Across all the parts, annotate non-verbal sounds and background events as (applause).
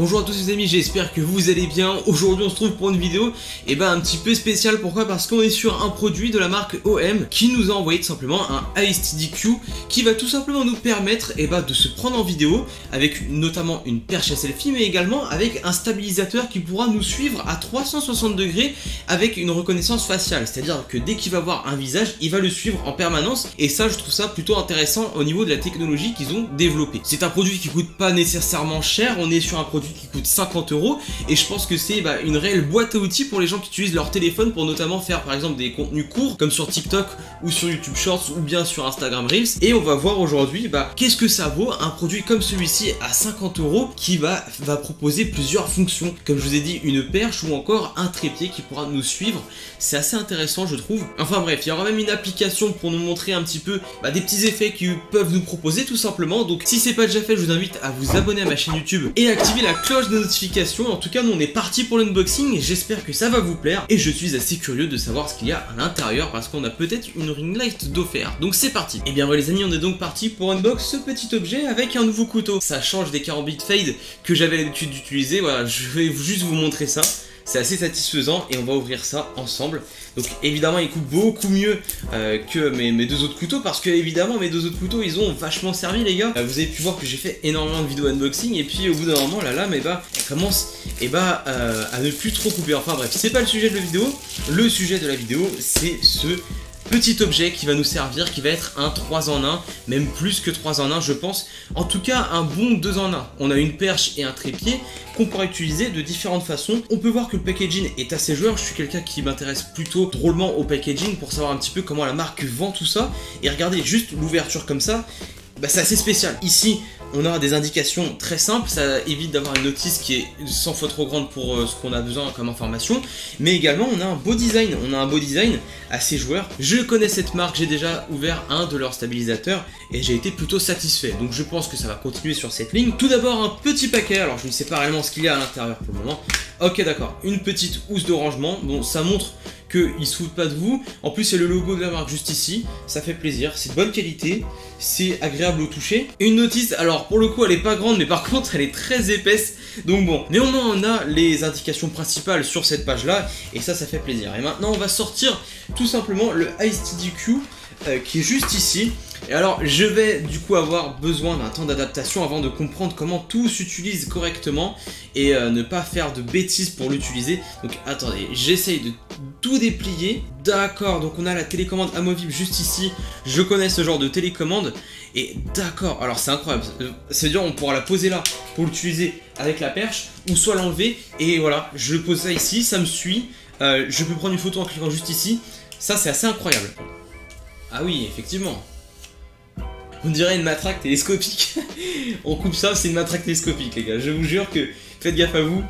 Bonjour à tous les amis, j'espère que vous allez bien. Aujourd'hui on se trouve pour une vidéo et eh ben, un petit peu spéciale. Pourquoi? Parce qu'on est sur un produit de la marque OM qui nous a envoyé tout simplement un ASTDQ qui va tout simplement nous permettre et eh ben, de se prendre en vidéo avec notamment une perche à selfie mais également avec un stabilisateur qui pourra nous suivre à 360 degrés avec une reconnaissance faciale. C'est-à-dire que dès qu'il va voir un visage, il va le suivre en permanence et ça je trouve ça plutôt intéressant au niveau de la technologie qu'ils ont développée. C'est un produit qui coûte pas nécessairement cher, on est sur un produit qui coûte 50 euros. Et je pense que c'est bah, une réelle boîte à outils pour les gens qui utilisent leur téléphone pour notamment faire par exemple des contenus courts comme sur TikTok ou sur YouTube Shorts ou bien sur Instagram Reels. Et on va voir aujourd'hui bah, qu'est-ce que ça vaut un produit comme celui-ci à 50 euros qui va, proposer plusieurs fonctions. Comme je vous ai dit une perche ou encore un trépied qui pourra nous suivre. C'est assez intéressant je trouve. Enfin bref il y aura même une application pour nous montrer un petit peu bah, des petits effets qui peuvent nous proposer tout simplement. Donc si c'est pas déjà fait je vous invite à vous abonner à ma chaîne YouTube et activer la cloche de notification. En tout cas, nous on est parti pour l'unboxing j'espère que ça va vous plaire. Et je suis assez curieux de savoir ce qu'il y a à l'intérieur parce qu'on a peut-être une ring light d'offert. Donc c'est parti. Et eh bien ouais les amis, on est donc parti pour unbox ce petit objet avec un nouveau couteau. Ça change des carambits fade que j'avais l'habitude d'utiliser. Voilà, je vais juste vous montrer ça. C'est assez satisfaisant et on va ouvrir ça ensemble. Donc évidemment il coupe beaucoup mieux euh, que mes, deux autres couteaux parce que évidemment mes deux autres couteaux ils ont vachement servi les gars. Euh, vous avez pu voir que j'ai fait énormément de vidéos unboxing et puis au bout d'un moment la lame et bah, commence et bah, euh, à ne plus trop couper. Enfin bref, c'est pas le sujet de la vidéo. Le sujet de la vidéo c'est ce petit objet qui va nous servir, qui va être un 3 en 1, même plus que 3 en 1 je pense. En tout cas un bon 2 en 1. On a une perche et un trépied qu'on pourra utiliser de différentes façons. On peut voir que le packaging est assez joueur, je suis quelqu'un qui m'intéresse plutôt drôlement au packaging pour savoir un petit peu comment la marque vend tout ça. Et regardez juste l'ouverture comme ça, bah, c'est assez spécial. Ici, on aura des indications très simples, ça évite d'avoir une notice qui est sans fois trop grande pour euh, ce qu'on a besoin comme information, mais également on a un beau design, on a un beau design assez joueur. Je connais cette marque, j'ai déjà ouvert un de leurs stabilisateurs et j'ai été plutôt satisfait, donc je pense que ça va continuer sur cette ligne. Tout d'abord un petit paquet, alors je ne sais pas réellement ce qu'il y a à l'intérieur pour le moment. Ok d'accord, une petite housse de rangement, bon ça montre qu'ils se foutent pas de vous. En plus, c'est le logo de la marque juste ici. Ça fait plaisir. C'est de bonne qualité. C'est agréable au toucher. Une notice, alors pour le coup, elle est pas grande, mais par (laughs) contre, elle est très épaisse. Donc bon, néanmoins, on a les indications principales sur cette page-là. Et ça, ça fait plaisir. Et maintenant, on va sortir tout simplement le ISTDQ euh, qui est juste ici. Et alors, je vais du coup avoir besoin d'un temps d'adaptation avant de comprendre comment tout s'utilise correctement et euh, ne pas faire de bêtises pour l'utiliser. Donc attendez, j'essaye de tout déplier. D'accord, donc on a la télécommande amovible juste ici. Je connais ce genre de télécommande. Et d'accord, alors c'est incroyable. C'est-à-dire on pourra la poser là pour l'utiliser avec la perche ou soit l'enlever. Et voilà, je pose ça ici, ça me suit. Euh, je peux prendre une photo en cliquant juste ici. Ça c'est assez incroyable. Ah oui, effectivement. On dirait une matraque télescopique. (laughs) on coupe ça, c'est une matraque télescopique, les gars. Je vous jure que faites gaffe à vous.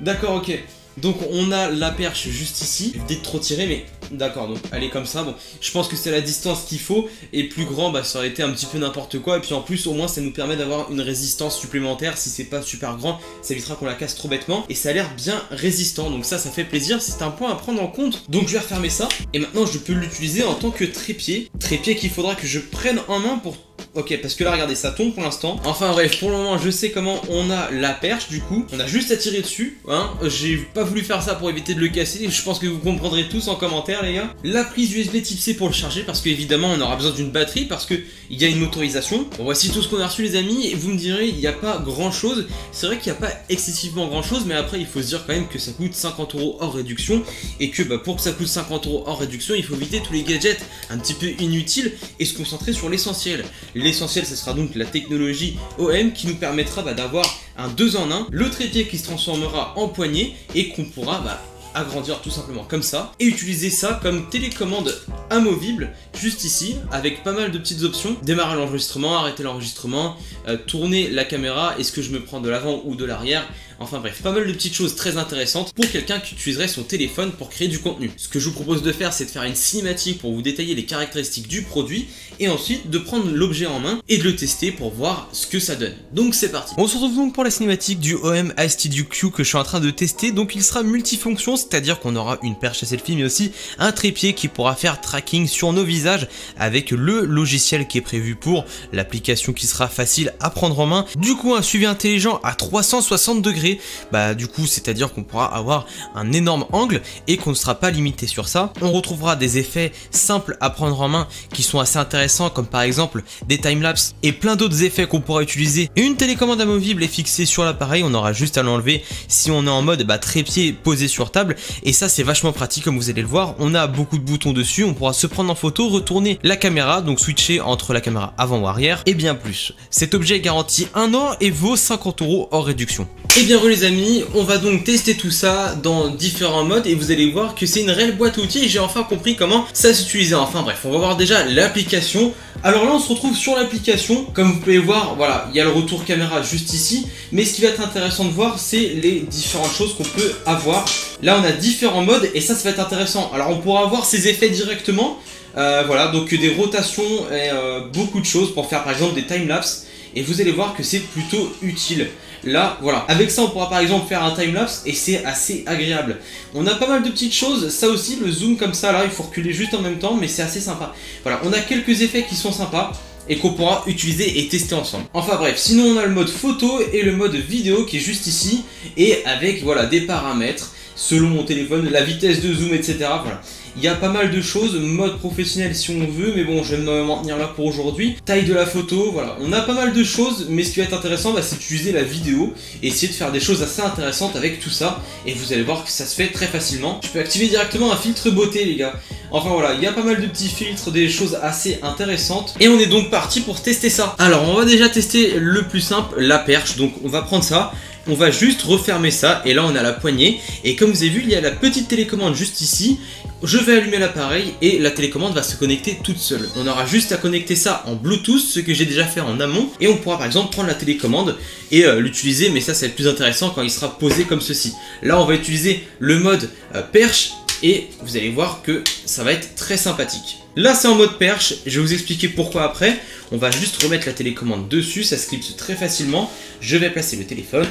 D'accord, ok. Donc on a la perche juste ici. Évitez de trop tirer, mais d'accord, donc elle est comme ça. Bon, je pense que c'est la distance qu'il faut. Et plus grand, bah ça aurait été un petit peu n'importe quoi. Et puis en plus, au moins, ça nous permet d'avoir une résistance supplémentaire. Si c'est pas super grand, ça évitera qu'on la casse trop bêtement. Et ça a l'air bien résistant. Donc ça, ça fait plaisir. C'est un point à prendre en compte. Donc je vais refermer ça. Et maintenant, je peux l'utiliser en tant que trépied. Trépied qu'il faudra que je prenne en main pour Ok, parce que là, regardez, ça tombe pour l'instant. Enfin bref, pour le moment, je sais comment on a la perche, du coup. On a juste à tirer dessus, hein. J'ai pas voulu faire ça pour éviter de le casser. Je pense que vous comprendrez tous en commentaire, les gars. La prise USB type C pour le charger, parce qu'évidemment, on aura besoin d'une batterie, parce que il y a une motorisation. Bon, voici tout ce qu'on a reçu, les amis. Et vous me direz, il n'y a pas grand-chose. C'est vrai qu'il n'y a pas excessivement grand-chose, mais après, il faut se dire quand même que ça coûte 50 euros hors réduction. Et que bah, pour que ça coûte 50 euros hors réduction, il faut éviter tous les gadgets un petit peu inutiles et se concentrer sur l'essentiel. L'essentiel, ce sera donc la technologie OM qui nous permettra bah, d'avoir un 2 en 1, le trépied qui se transformera en poignée et qu'on pourra bah, agrandir tout simplement comme ça et utiliser ça comme télécommande amovible juste ici avec pas mal de petites options. Démarrer l'enregistrement arrêter l'enregistrement euh, tourner la caméra est-ce que je me prends de l'avant ou de l'arrière? Enfin bref, pas mal de petites choses très intéressantes pour quelqu'un qui utiliserait son téléphone pour créer du contenu. Ce que je vous propose de faire, c'est de faire une cinématique pour vous détailler les caractéristiques du produit et ensuite de prendre l'objet en main et de le tester pour voir ce que ça donne. Donc c'est parti. On se retrouve donc pour la cinématique du OM Studio Q que je suis en train de tester. Donc il sera multifonction, c'est-à-dire qu'on aura une perche à selfie mais aussi un trépied qui pourra faire tracking sur nos visages avec le logiciel qui est prévu pour l'application qui sera facile à prendre en main. Du coup un suivi intelligent à 360 degrés bah du coup c'est-à-dire qu'on pourra avoir un énorme angle et qu'on ne sera pas limité sur ça. On retrouvera des effets simples à prendre en main qui sont assez intéressants comme par exemple des timelapse et plein d'autres effets qu'on pourra utiliser. Une télécommande amovible est fixée sur l'appareil, on aura juste à l'enlever si on est en mode bah, trépied posé sur table et ça c'est vachement pratique comme vous allez le voir. On a beaucoup de boutons dessus, on pourra se prendre en photo, retourner la caméra, donc switcher entre la caméra avant ou arrière et bien plus. Cet objet est garanti un an et vaut 50 euros hors réduction. Et bien les amis, on va donc tester tout ça dans différents modes et vous allez voir que c'est une réelle boîte à outils j'ai enfin compris comment ça s'utilisait. Enfin bref, on va voir déjà l'application. Alors là on se retrouve sur l'application, comme vous pouvez voir, voilà, il y a le retour caméra juste ici, mais ce qui va être intéressant de voir c'est les différentes choses qu'on peut avoir. Là on a différents modes et ça ça va être intéressant. Alors on pourra avoir ces effets directement, euh, voilà, donc des rotations et euh, beaucoup de choses pour faire par exemple des timelapse et vous allez voir que c'est plutôt utile. Là, voilà. Avec ça, on pourra par exemple faire un timelapse et c'est assez agréable. On a pas mal de petites choses. Ça aussi, le zoom comme ça, là, il faut reculer juste en même temps, mais c'est assez sympa. Voilà, on a quelques effets qui sont sympas et qu'on pourra utiliser et tester ensemble. Enfin bref, sinon on a le mode photo et le mode vidéo qui est juste ici et avec voilà des paramètres selon mon téléphone, la vitesse de zoom, etc. Voilà. Il y a pas mal de choses, mode professionnel si on veut, mais bon, je vais m'en tenir là pour aujourd'hui. Taille de la photo, voilà. On a pas mal de choses, mais ce qui va être intéressant, bah, c'est d'utiliser la vidéo essayer de faire des choses assez intéressantes avec tout ça. Et vous allez voir que ça se fait très facilement. Je peux activer directement un filtre beauté, les gars. Enfin voilà, il y a pas mal de petits filtres, des choses assez intéressantes. Et on est donc parti pour tester ça. Alors, on va déjà tester le plus simple, la perche. Donc, on va prendre ça on va juste refermer ça et là on a la poignée et comme vous avez vu il y a la petite télécommande juste ici je vais allumer l'appareil et la télécommande va se connecter toute seule. On aura juste à connecter ça en Bluetooth, ce que j'ai déjà fait en amont, et on pourra par exemple prendre la télécommande et euh, l'utiliser, mais ça c'est le plus intéressant quand il sera posé comme ceci. Là on va utiliser le mode euh, perche et vous allez voir que ça va être très sympathique. Là c'est en mode perche, je vais vous expliquer pourquoi après. On va juste remettre la télécommande dessus, ça se clipse très facilement. Je vais placer le téléphone,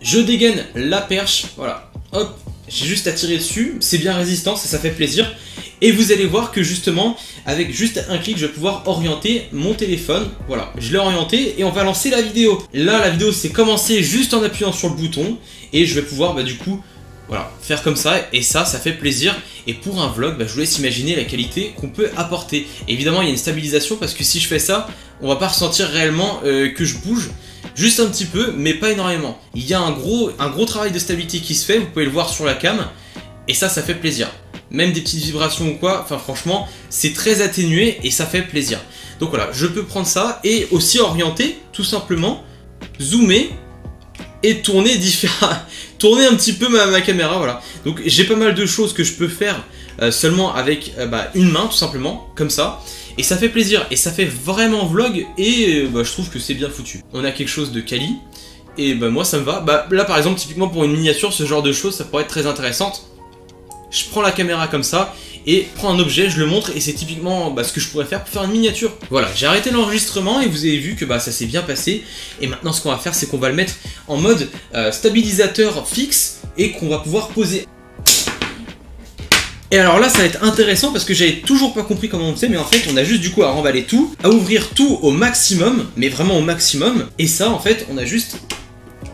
je dégaine la perche, voilà, hop, j'ai juste à tirer dessus, c'est bien résistant, ça, fait plaisir. Et vous allez voir que justement, avec juste un clic, je vais pouvoir orienter mon téléphone. Voilà, je l'ai orienté et on va lancer la vidéo. Là, la vidéo s'est commencée juste en appuyant sur le bouton. Et je vais pouvoir, bah, du coup, voilà, faire comme ça. Et ça, ça fait plaisir. Et pour un vlog, bah, je vous laisse imaginer la qualité qu'on peut apporter. Évidemment, il y a une stabilisation parce que si je fais ça, on va pas ressentir réellement euh, que je bouge. Juste un petit peu, mais pas énormément. Il y a un gros, un gros travail de stabilité qui se fait, vous pouvez le voir sur la cam, et ça, ça fait plaisir. Même des petites vibrations ou quoi, enfin franchement, c'est très atténué et ça fait plaisir. Donc voilà, je peux prendre ça et aussi orienter, tout simplement, zoomer et tourner différent, (laughs) tourner un petit peu ma, caméra, voilà. Donc j'ai pas mal de choses que je peux faire euh, seulement avec euh, bah, une main, tout simplement, comme ça. Et ça fait plaisir, et ça fait vraiment vlog, et euh, bah, je trouve que c'est bien foutu. On a quelque chose de quali, et bah moi ça me va. Bah là par exemple, typiquement pour une miniature, ce genre de choses, ça pourrait être très intéressante. Je prends la caméra comme ça, et prends un objet, je le montre, et c'est typiquement bah, ce que je pourrais faire pour faire une miniature. Voilà, j'ai arrêté l'enregistrement, et vous avez vu que bah, ça s'est bien passé. Et maintenant ce qu'on va faire, c'est qu'on va le mettre en mode euh, stabilisateur fixe, et qu'on va pouvoir poser et alors là, ça va être intéressant parce que j'avais toujours pas compris comment on faisait, mais en fait, on a juste du coup à remballer tout, à ouvrir tout au maximum, mais vraiment au maximum. Et ça, en fait, on a juste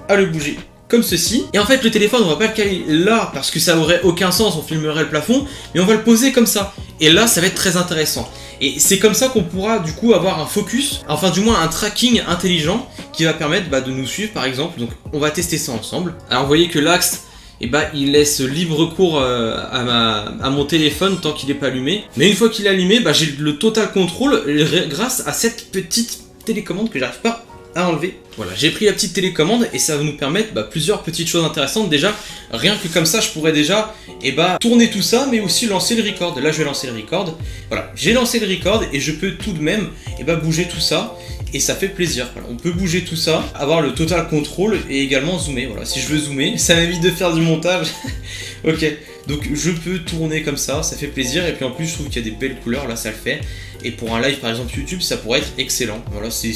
à le bouger comme ceci. Et en fait, le téléphone, on va pas le caler là parce que ça aurait aucun sens, on filmerait le plafond, mais on va le poser comme ça. Et là, ça va être très intéressant. Et c'est comme ça qu'on pourra du coup avoir un focus, enfin du moins un tracking intelligent qui va permettre bah, de nous suivre par exemple. Donc on va tester ça ensemble. Alors vous voyez que l'axe eh bah il laisse libre cours euh, à, à mon téléphone tant qu'il n'est pas allumé. Mais une fois qu'il est allumé, bah, j'ai le total contrôle grâce à cette petite télécommande que j'arrive pas enlever. Voilà, j'ai pris la petite télécommande et ça va nous permettre bah, plusieurs petites choses intéressantes. Déjà, rien que comme ça, je pourrais déjà eh bah, tourner tout ça, mais aussi lancer le record. Là, je vais lancer le record. Voilà, j'ai lancé le record et je peux tout de même et eh bah, bouger tout ça et ça fait plaisir. on peut bouger tout ça, avoir le total contrôle et également zoomer. Voilà, si je veux zoomer, (laughs) ça m'évite de faire du montage. (laughs) ok, donc je peux tourner comme ça, ça fait plaisir. Et puis en plus, je trouve qu'il y a des belles couleurs, là ça le fait. Et pour un live par exemple YouTube, ça pourrait être excellent. Voilà, c'est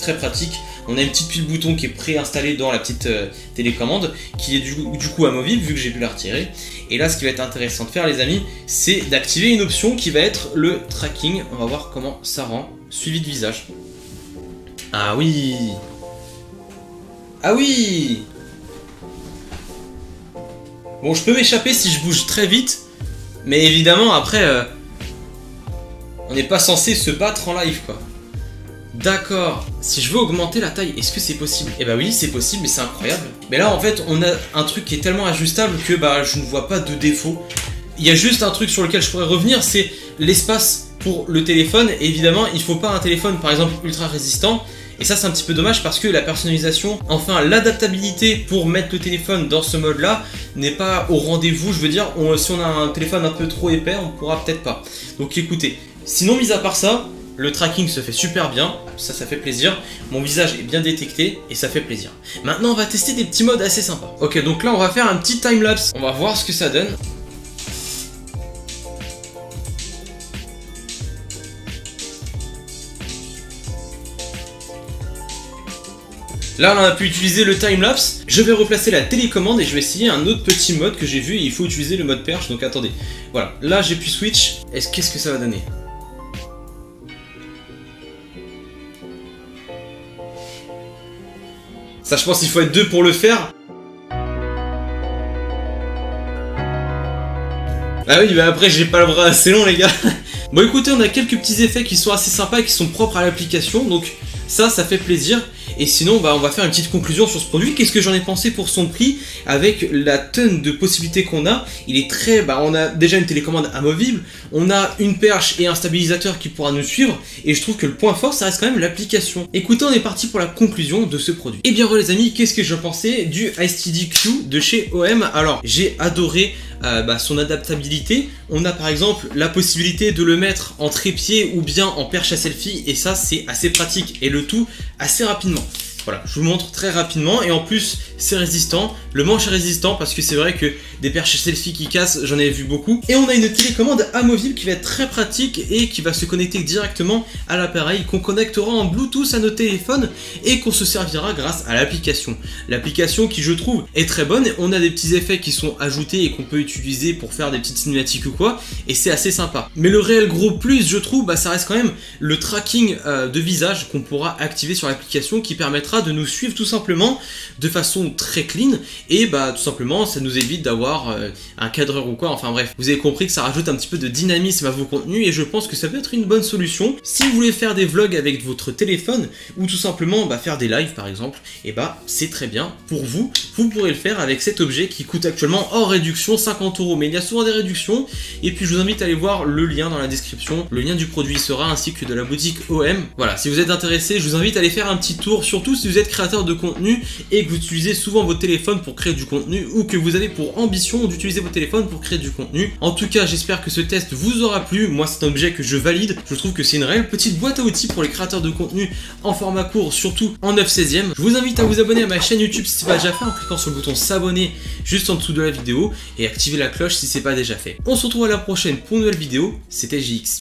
très pratique. On a une petite pile bouton qui est préinstallée dans la petite euh, télécommande, qui est du, du coup amovible vu que j'ai pu la retirer. Et là, ce qui va être intéressant de faire, les amis, c'est d'activer une option qui va être le tracking. On va voir comment ça rend. Suivi de visage. Ah oui Ah oui Bon, je peux m'échapper si je bouge très vite, mais évidemment, après, euh, on n'est pas censé se battre en live, quoi. D'accord, si je veux augmenter la taille, est-ce que c'est possible? Eh bah oui, c'est possible, mais c'est incroyable. Mais là, en fait, on a un truc qui est tellement ajustable que bah, je ne vois pas de défaut. Il y a juste un truc sur lequel je pourrais revenir, c'est l'espace pour le téléphone. évidemment, il faut pas un téléphone, par exemple, ultra résistant. Et ça, c'est un petit peu dommage parce que la personnalisation, enfin l'adaptabilité pour mettre le téléphone dans ce mode-là n'est pas au rendez-vous. Je veux dire, si on a un téléphone un peu trop épais, on pourra peut-être pas. Donc écoutez, sinon, mis à part ça, le tracking se fait super bien, ça ça fait plaisir. Mon visage est bien détecté et ça fait plaisir. Maintenant on va tester des petits modes assez sympas. Ok donc là on va faire un petit timelapse. On va voir ce que ça donne. Là, on a pu utiliser le timelapse. Je vais replacer la télécommande et je vais essayer un autre petit mode que j'ai vu. il faut utiliser le mode perche, donc attendez. Voilà, là j'ai pu switch. Qu'est-ce que ça va donner? Ça, je pense qu'il faut être deux pour le faire. Ah oui, mais après, j'ai pas le bras assez long, les gars. (laughs) bon, écoutez, on a quelques petits effets qui sont assez sympas et qui sont propres à l'application. Donc, ça, ça fait plaisir. Et sinon, bah, on va faire une petite conclusion sur ce produit. Qu'est-ce que j'en ai pensé pour son prix Avec la tonne de possibilités qu'on a, il est très... Bah, on a déjà une télécommande amovible, on a une perche et un stabilisateur qui pourra nous suivre, et je trouve que le point fort, ça reste quand même l'application. Écoutez, on est parti pour la conclusion de ce produit. Et eh bien les amis, qu'est-ce que je pensais du STD-Q de chez OM Alors, j'ai adoré euh, bah, son adaptabilité. On a par exemple la possibilité de le mettre en trépied ou bien en perche à selfie, et ça c'est assez pratique, et le tout assez rapidement. Voilà, je vous montre très rapidement et en plus c'est résistant, le manche est résistant parce que c'est vrai que des perches selfie qui cassent, j'en ai vu beaucoup. Et on a une télécommande amovible qui va être très pratique et qui va se connecter directement à l'appareil, qu'on connectera en Bluetooth à nos téléphones et qu'on se servira grâce à l'application. L'application qui je trouve est très bonne, on a des petits effets qui sont ajoutés et qu'on peut utiliser pour faire des petites cinématiques ou quoi, et c'est assez sympa. Mais le réel gros plus, je trouve, bah, ça reste quand même le tracking euh, de visage qu'on pourra activer sur l'application qui permettra de nous suivre tout simplement de façon très clean et bah tout simplement ça nous évite d'avoir euh, un cadreur ou quoi, enfin bref, vous avez compris que ça rajoute un petit peu de dynamisme à vos contenus et je pense que ça peut être une bonne solution. Si vous voulez faire des vlogs avec votre téléphone ou tout simplement bah, faire des lives par exemple, et bah c'est très bien pour vous, vous pourrez le faire avec cet objet qui coûte actuellement hors réduction 50 euros mais il y a souvent des réductions et puis je vous invite à aller voir le lien dans la description, le lien du produit sera ainsi que de la boutique OM. Voilà, si vous êtes intéressé, je vous invite à aller faire un petit tour, surtout si vous êtes créateur de contenu et que vous utilisez souvent votre téléphone pour créer du contenu ou que vous avez pour ambition d'utiliser votre téléphone pour créer du contenu. En tout cas, j'espère que ce test vous aura plu. Moi, c'est un objet que je valide. Je trouve que c'est une réelle petite boîte à outils pour les créateurs de contenu en format court, surtout en 9 16 e Je vous invite à vous abonner à ma chaîne YouTube si ce n'est pas déjà fait en cliquant sur le bouton s'abonner juste en dessous de la vidéo et activer la cloche si ce n'est pas déjà fait. On se retrouve à la prochaine pour une nouvelle vidéo. C'était JX.